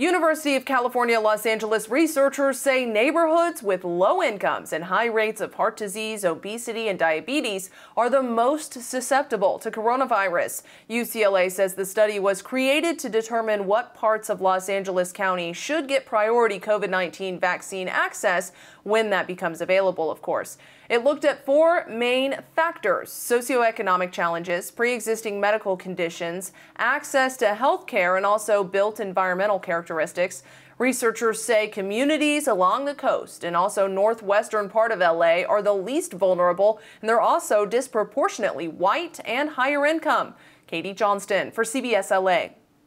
University of California, Los Angeles researchers say neighborhoods with low incomes and high rates of heart disease, obesity, and diabetes are the most susceptible to coronavirus. UCLA says the study was created to determine what parts of Los Angeles County should get priority COVID 19 vaccine access when that becomes available, of course. It looked at four main factors socioeconomic challenges, pre existing medical conditions, access to health care, and also built environmental characteristics characteristics. Researchers say communities along the coast and also northwestern part of LA are the least vulnerable, and they're also disproportionately white and higher income. Katie Johnston for CBS LA.